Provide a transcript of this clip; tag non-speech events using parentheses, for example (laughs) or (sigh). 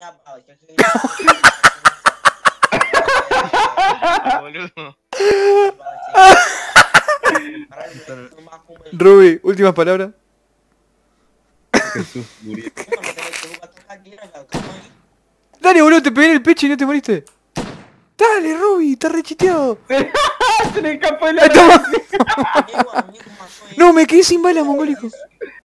(laughs) Ruby, últimas palabras. Jesús murió. Dale, boludo, te pegué en el pecho y no te moriste. Dale, Ruby, está rechiteado. en el campo de No, me quedé sin balas, mongólico.